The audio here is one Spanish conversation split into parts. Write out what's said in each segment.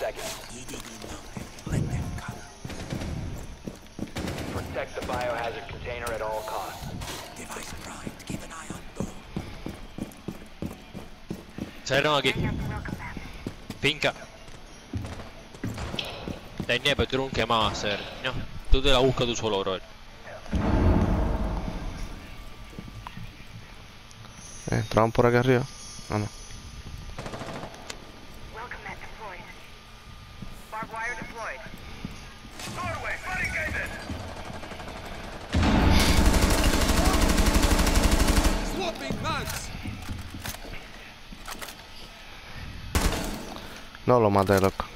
seconds. Protect the biohazard container at all costs. Salieron aquí. Finca. Tenía, pero tú eres un quemado a hacer. No, tú te la buscas tú solo, bro. Eh, entraban por aquí arriba. Ah, no. Barbed wire deployed. No, lo maté, loco.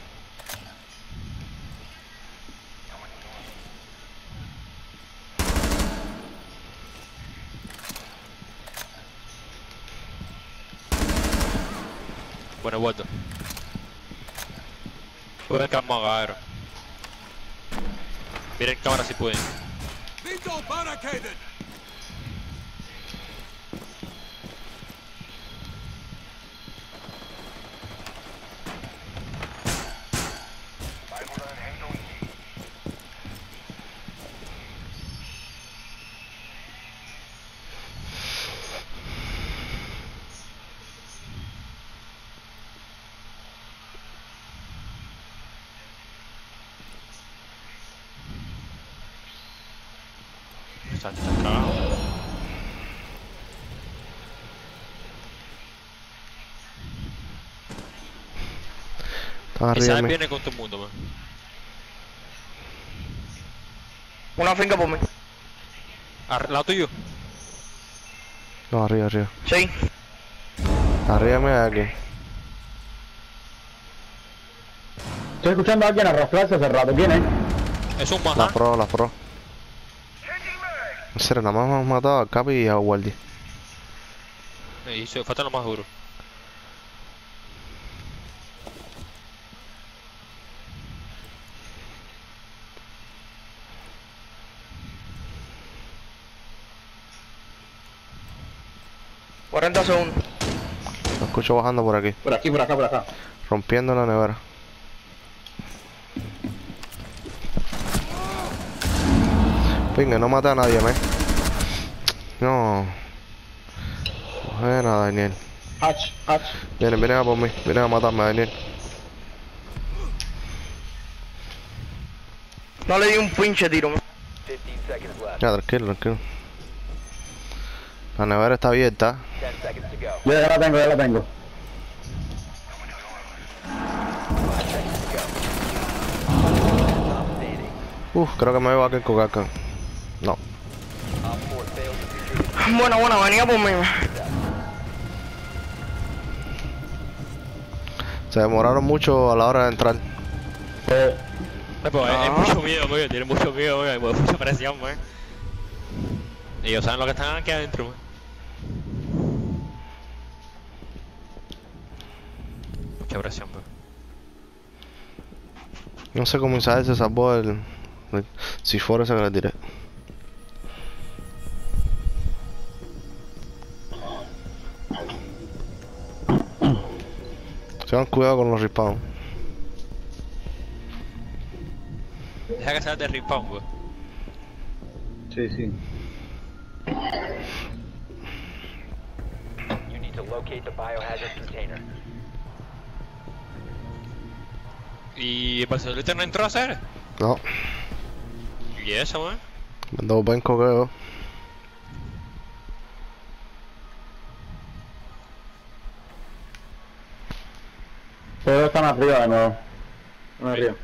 Bueno, vuelto. Pueden calmar, cabrón. Miren cámara si pueden. Están están cagados. Están Y arriba viene con todo el mundo, man. Una finca por mí. Ar- ¿Lado tuyo? No, arriba, arriba. Sí. Arriba me aquí. Estoy escuchando a alguien arrastrarse hace rato. ¿Quién es? Es un La maja. pro, la pro. En serio, nada más hemos matado a Capi y a Waldi. Y se falta lo más duro. 40 segundos. Lo escucho bajando por aquí. Por aquí, por acá, por acá. Rompiendo la nevera. Pingue, no mata a nadie, me. No. Buena, Daniel. Hatch, hatch. Vienen, vienen a por mí. Vienen a matarme, Daniel. No le di un pinche tiro. man. 15 seconds left. Ya, tranquilo, tranquilo. La nevera está abierta. 10 seconds to go. Ya, la tengo, ya la tengo. Uf, creo que me voy a quedar con. No. Op 4 failed to secure Buena, buena, venía por mí. man. Se demoraron mucho a la hora de entrar. Eh, Eh, pues, es- es Ah. mucho miedo, güey. Tiene mucho miedo, güey. Mucha presión, güey. Ellos saben lo que están aquí adentro, güey. Mucha presión, güey. No sé cómo Isabel se salvó el, el si fuera ese que le tiré. Tengan cuidado con los respawns. Deja que sea de respawn, güey. sí, sí. You need to locate the biohazard container. ¿Y el Barcelona no entró a hacer? No, ¿Y eso, güey? mandó buen coqueo. Todos están arriba de nuevo. Arriba.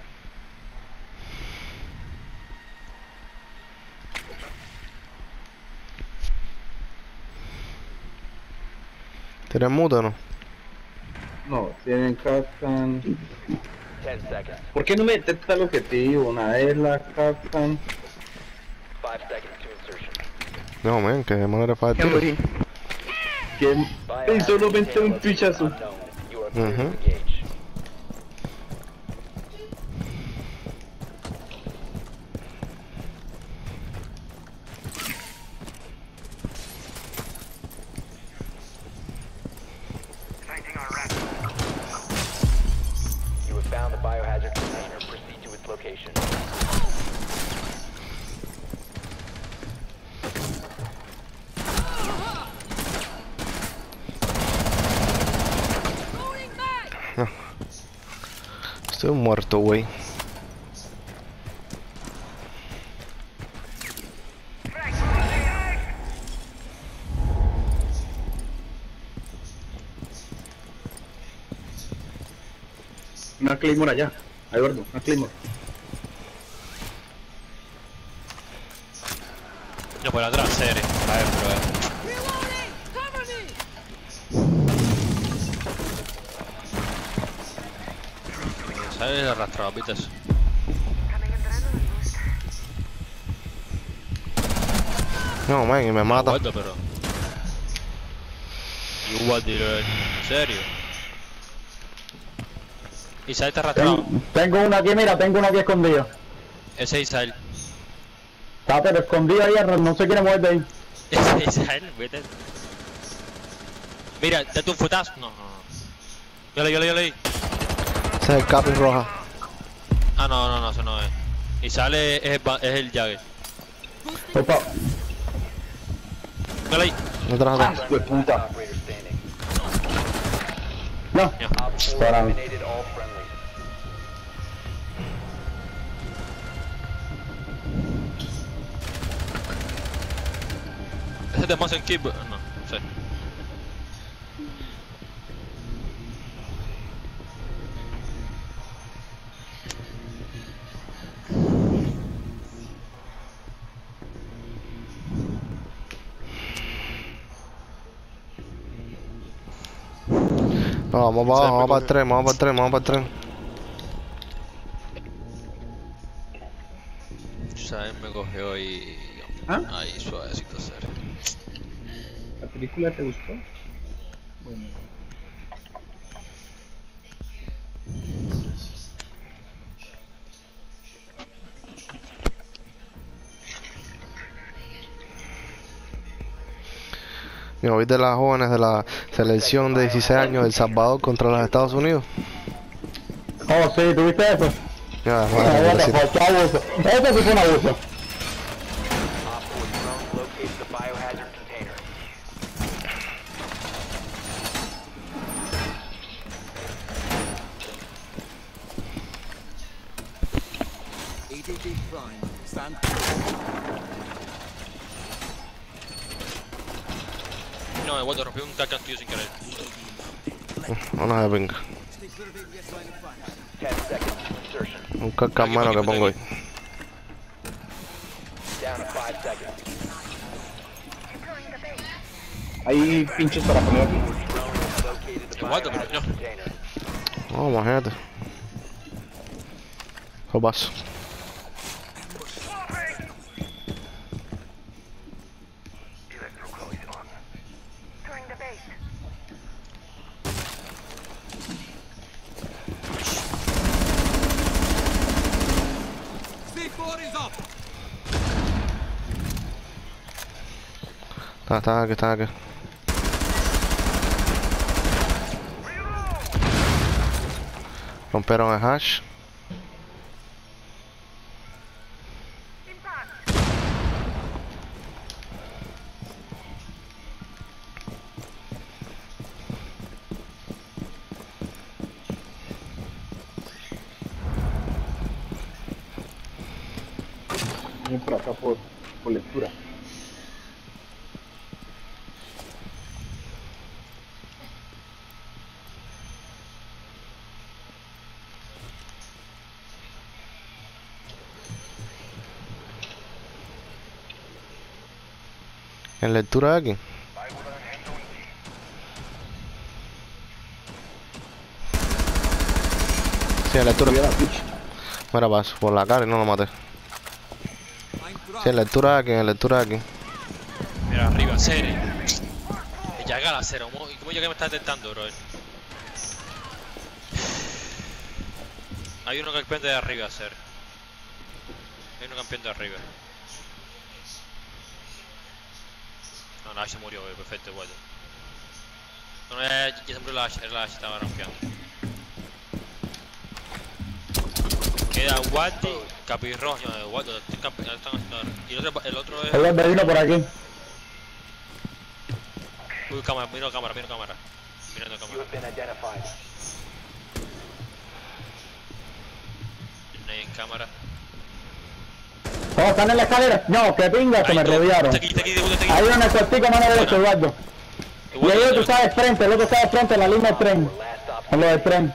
¿Tienes mute o no? No, tienen captan. 10 seconds. ¿Por qué no me detecta el objetivo? Una vez la captan. 5 seconds to insertion. No, men, que manera para el ¿Quién tiro. morí? Que solamente container un location pichazo. Estoy muerto, güey. Una Claymore allá. Eduardo, una Claymore. No, por atrás, serie. ¿Sabes? Arrastrado. No, man, y me mata. Aguanta, pero. You what? ¿En serio? Isael está arrastrado. Ten- tengo una aquí, mira, tengo una aquí escondida. Ese es Isael. Está pero escondida ahí, no se quiere mover de ahí. Ese es Isael, vete. Mira, date un futazo. No, no, no. Yo leí, yo leí, yo leí. Ese es el Capi roja. Ah, no, no, no, eso no es. Isael es, es, el, es el Jagger. Opa, leí. Detrás de hijo de puta. No, Ya. Op 4 Para- eliminated all friendlies. Ese te en Kid. No, no vamos para abajo, vamos para el tren, vamos para el tren, vamos para el tren. Isael me cogió y. ¿Ah? Ahí, suavecito hacer. ¿La película te gustó? Bueno. Mira, ¿viste las jóvenes de la selección de 16 años del Salvador contra los Estados Unidos? Oh, sí, ¿tuviste eso? Mira, Ah, bueno, abuso. Eso sí fue un abuso. To insertion. Un cascamano que pongo ahí. Down to 5 seconds. Securing the base. Hay pinches para poner aquí. Drone has located the Aguanta, pero biohazard no. container. Oh, imagínate. Jobazo. Securing the base. C4 is up. Está, está aquí, está aquí. Rompieron el hash. Impact. Vienen por En lectura de aquí. Sí, en lectura. Mira, paso por la cara y no lo maté. Sí, en lectura de aquí, en lectura de aquí. Mira, arriba, serie. Llega la cero. ¿Cómo, y cómo yo que me está detectando, bro? Hay uno campeón de arriba, ser. Hay uno campeón de arriba. No, la H se murió, eh, perfecto, igual. No, no, ya, ya se murió la H, era la H, estaba rampeando. Queda Waddy, Capirrojo, no, Waddy, ¿dónde está Capi- dónde están ahora? Y el otro, el otro es... El hombre vino por aquí. Uy, cámara, mira cámara, mira cámara. Mirando cámara. have been identified. No hay en cámara. Oh, están en la escalera. No, que pinga, que me rodearon. Hay uno en el cortico mano derecha, Eduardo. Y ahí otro está de frente, el otro está de frente en la línea del tren. En lo del tren.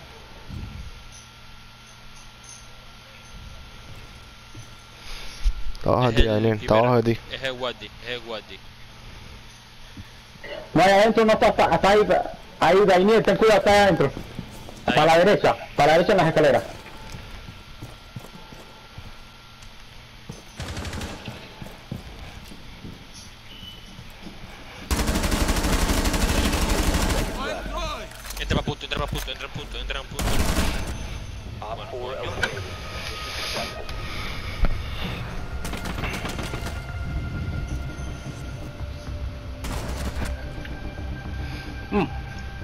Está abajo de Es ti, el Daniel. Está abajo de ti. Es el Waddy, es el. No, ahí adentro no está, está, está ahí. Ahí, Daniel, ten cuidado, está ahí adentro. Ahí. Para la derecha, para la derecha en las escaleras. Entra para punto, entra para punto, entra en punto, entra en punto. Op Bueno, 4 coño. eliminated. Mission successful.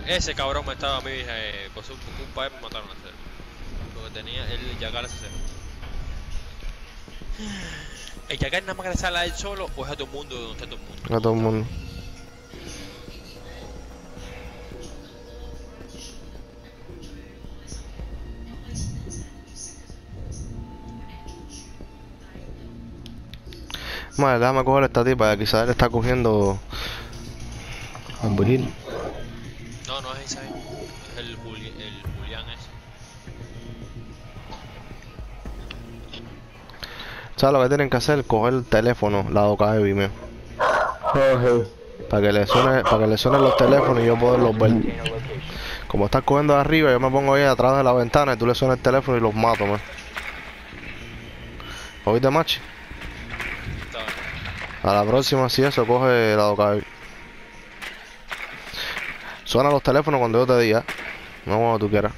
Ese cabrón me estaba a mí, eh, con su un par me mataron a hacer. Porque tenía el Yagar ese. ¿El Yagar nada más que le sale a él solo o es a todo el mundo donde está todo el mundo? A todo el mundo. Madre, déjame coger esta tipa, quizás él está cogiendo al vigil. No, no es ese ahí. Es el, Juli, el Julián ese. ¿Sabes lo que tienen que hacer? Coger el teléfono, la doca de Vimeo. Para que le suene, para que le suenen los teléfonos y yo poderlos ver. Como estás cogiendo de arriba, yo me pongo ahí atrás de la ventana y tú le suenas el teléfono y los mato, man. ¿Oíste, machi? A la próxima, si eso, coge la doca de Suena los teléfonos cuando yo te diga. No cuando tú quieras.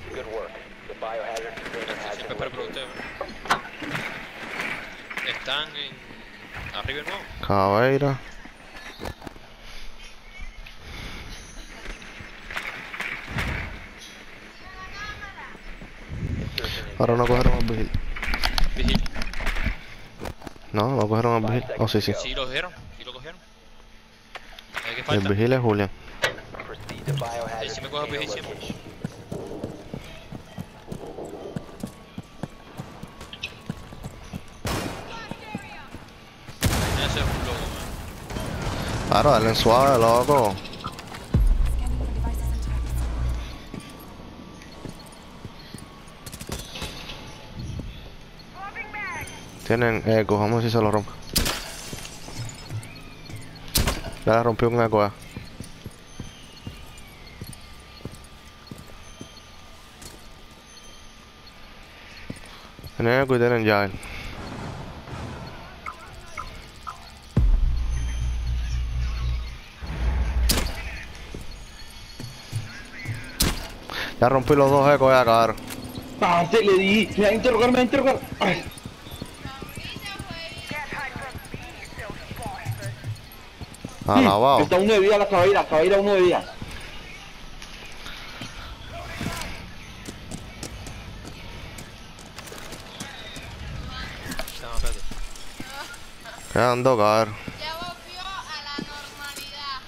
Están en... arriba de nuevo. Cabeira. Ahora no cogieron al vigil. Vigil. No, no cogieron al vigil. Oh, sí, sí. Sí lo cogieron, sí lo cogieron. ¿Hay que El vigil es biohazard Ahí sí me coge container vigil siempre. location. Ese es un loco, man. Claro, dale en suave, loco. Tienen eco, vamos a ver si se lo rompe. Ya le rompió un eco, ya. Tienen eco y tienen llave. Ya rompí los dos ecos ya, cabrón. Ah, le di. Va a interrogar, me a interrogar. Ay. Alabado. Está uno de vida la caballera, caballera uno de vida. Quedan dos, cabrón. Ya volvió a la normalidad.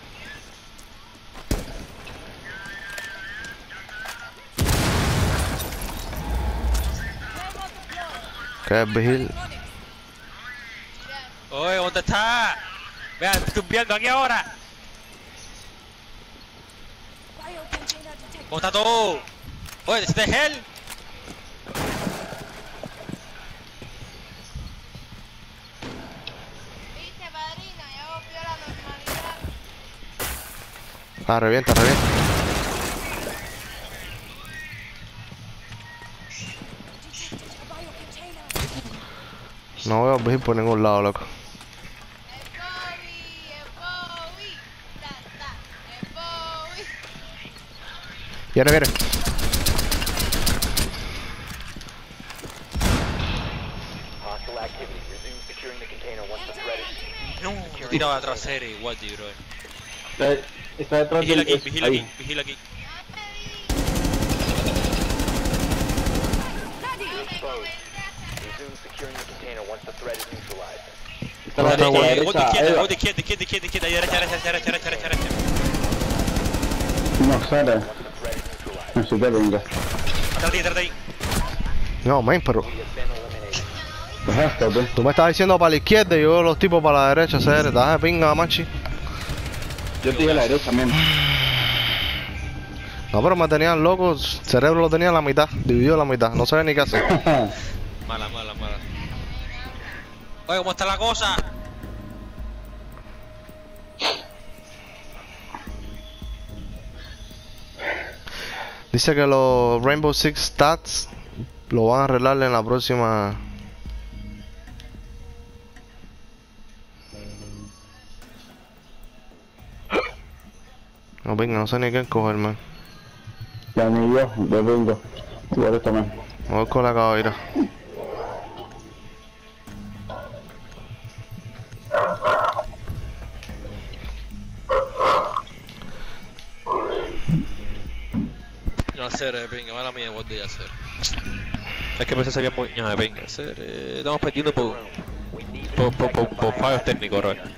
Que es vigil. Oye, ¿dónde está? Vean, estoy viendo aquí ahora. ¿Cómo está todo? Oye, ¿este es él? Viste, padrino, ya volvió a la normalidad. Ah, revienta, revienta. No veo vigil por ningún lado, loco. Viene, viene. No, tiraba atrás Ere y bro. Está, está detrás vigila del... Aquí, vigila aquí, vigila aquí. Está la derecha, Watty izquierda, Watty izquierda, izquierda, izquierda, izquierda, Venga. Atrás de ahí, atrás de ahí. No, men, pero tú. tú me estás diciendo para la izquierda y yo los tipos para la derecha, ser, estás de pinga, machi. Yo te dije la derecha, men. No, pero me tenían loco, el cerebro lo tenía a la mitad, dividido a la mitad, no sabía ni qué hacer. Mala, mala, mala. Oye, ¿cómo está la cosa? Dice que los Rainbow Six Stats lo van a arreglar en la próxima. No, venga, no sé ni qué coger, man. Ya ni yo, bingo. Igual esto, men. Me voy con la caballera. Hacer, eh, venga, mala mía, what de hacer. Es que pensé que se había muy... No, eh, estamos perdiendo por... Por, por, por, por fallos técnicos, container.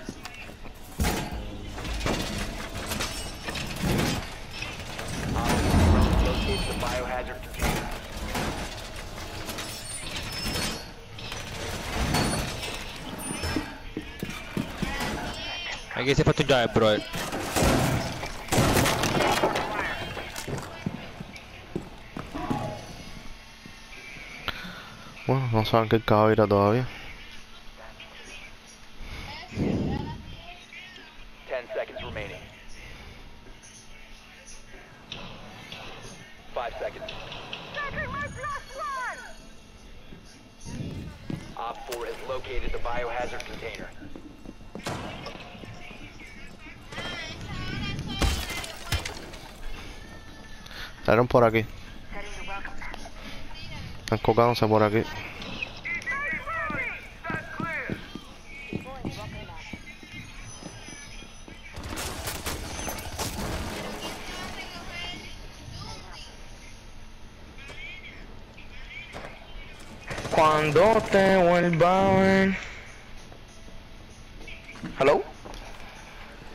Aquí se puesto un llave, bro. Bueno, no saben qué caballera todavía. Ten seconds remaining. Están cocándose por aquí. Cuando te vuelva a ver. ¿Hello?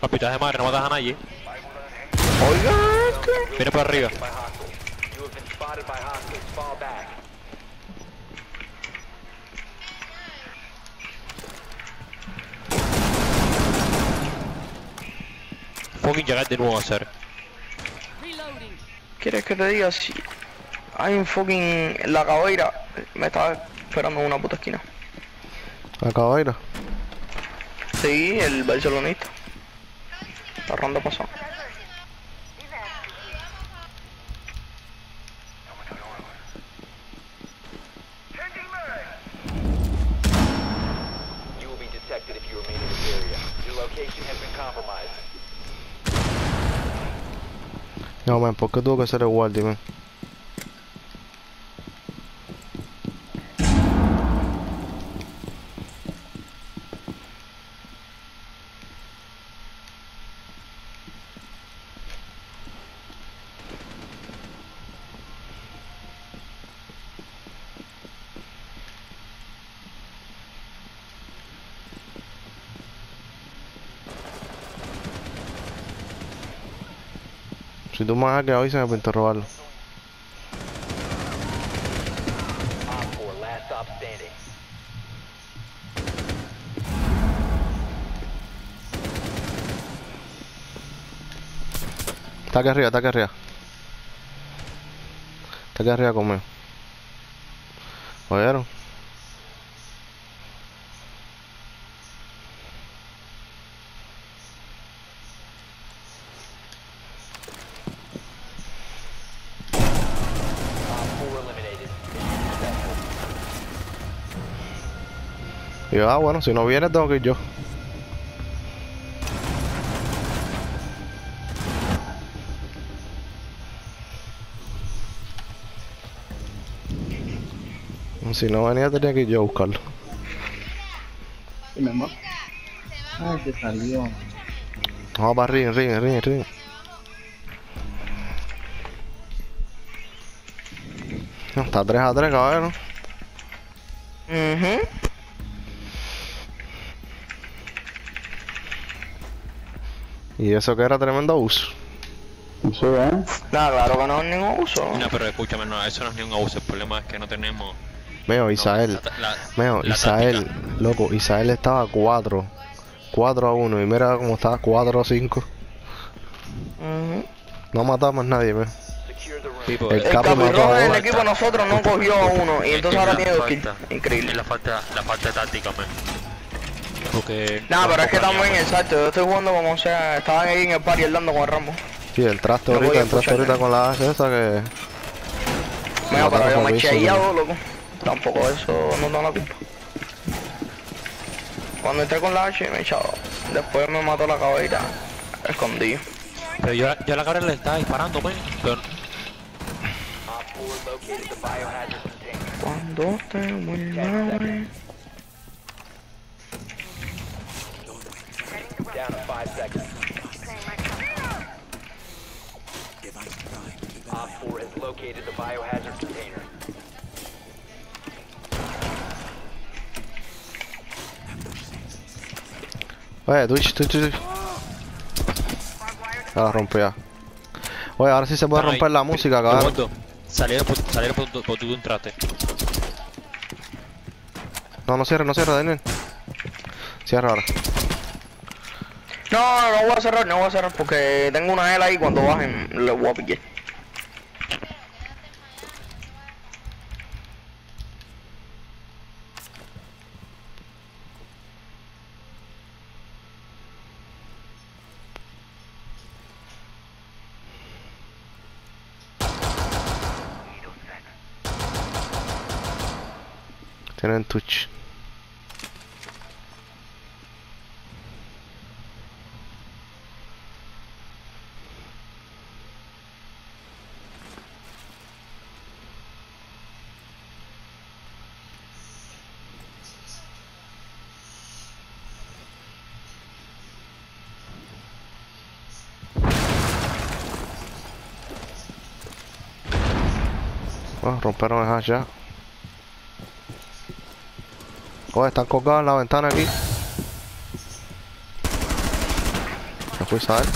Papita de madre, no matas a nadie. Oiga, Viene por arriba. Fucking llegar de nuevo a hacer. ¿quieres que te diga si hay un fucking la caboeira? Me estaba esperando en una puta esquina. La caballera. Sí, el barcelonista. La ronda pasó. No, man, ¿por qué tuvo que ser el guardia, man? Si tú me vas a quedar avísame para interrogarlo. Op 4, last stop standing. Está aquí arriba, está aquí arriba. Está aquí arriba conmigo. ¿Oyeron? Op 4 eliminated. Y yo, ah, bueno, si no viene tengo que ir yo. Si no venía tenía que ir yo a buscarlo. mi amor. Ay, te salió. Vamos para ring, ring, ring, ring. No, Está 3 a 3, cabrón. Mhm. Y eso que era tremendo abuso. Sí, ¿eh? Nada, claro que no es ningún uso. No, pero escúchame, no, eso no es ni un abuso. El problema es que no tenemos. Meo, no, Isael. la- Meo, la Isael. táctica. Loco, Isael estaba 4. 4 a 1. Y mira cómo estaba 4 a 5. Ujú. No matamos a nadie, meo. El El capo mató del equipo de nosotros no cogió a uno y es entonces ahora tiene dos kills. Increíble. la falta, la falta de táctica, man. Porque. Nah, pero es que tampoco también, exacto, yo estoy jugando como sea, estaban ahí en el party hablando con el Rambo. Sí, el traste No ahorita, el traste escuchar ahorita con la hacha esa que. Mira, pero yo me eché loco. Tampoco eso no da la culpa. Cuando entré con la H me echaba. Después me mató la cabeza escondido. Pero yo, yo la carrera le estaba disparando, man. Pero Op 4 located the biohazard container. Cuando te vuelva Down to 5 seconds. Op 4 has located the biohazard container. Oye, Twitch, Twitch, Twitch. Ya la rompió ya. Oye, ahora sí se puede romper la música, cabrón. Salieron por, salieron por, por, por tu entraste. No, no cierre, no cierre, Daniel. Cierra ahora. No, no, voy a cerrar, no voy a cerrar porque tengo una L ahí cuando bajen le voy a pillar. Tienen Twitch. Oh, romperon el hash ya. Están colgados en la ventana aquí. ¿Me puedes saber?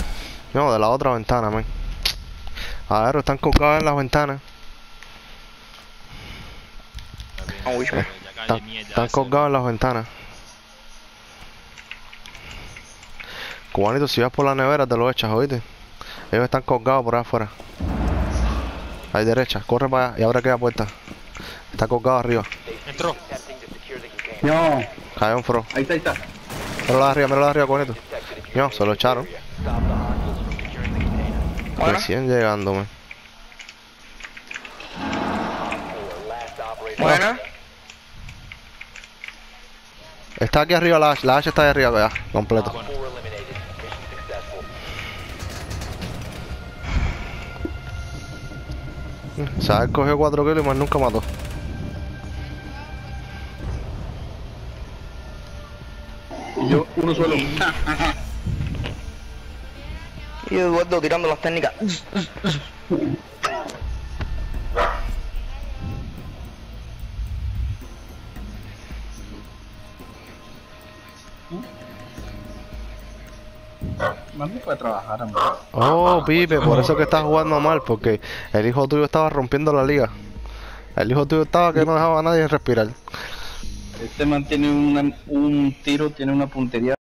No, de la otra ventana, man. A ver, están colgados en las ventanas. Eh, Están, están colgados en las ventanas. Cubanito, si vas por la nevera te lo echas, oíste. Ellos están colgados por ahí afuera. Ahí derecha, corre para allá y abre aquella puerta. Está colgado arriba. Entró. No, Cayó un fro. ahí está, ahí está. Míralo de arriba, míralo de arriba. Detected if No, se lo echaron. Bueno, Recién llegándome. Op 4, last operator. buena. Está aquí arriba la H, la H está ahí arriba ya, completo. 4 Sabes, cogió 4 kilos y más nunca mató. Y yo, uno solo. Y Eduardo tirando las técnicas. Trabajar, hombre. Oh, Pipe, por eso que estás jugando mal, porque el hijo tuyo estaba rompiendo la liga. El hijo tuyo estaba que no dejaba a nadie respirar. Este man tiene una- un tiro, tiene una puntería